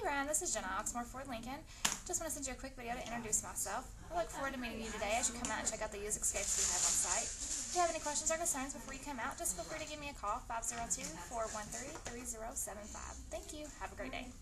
Hey Brian, this is Jenna Oxmoor Ford Lincoln. Just want to send you a quick video to introduce myself. I look forward to meeting you today as you come out and check out the used escapes we have on site. If you have any questions or concerns before you come out, just feel free to give me a call, 502-413-3075. Thank you. Have a great day.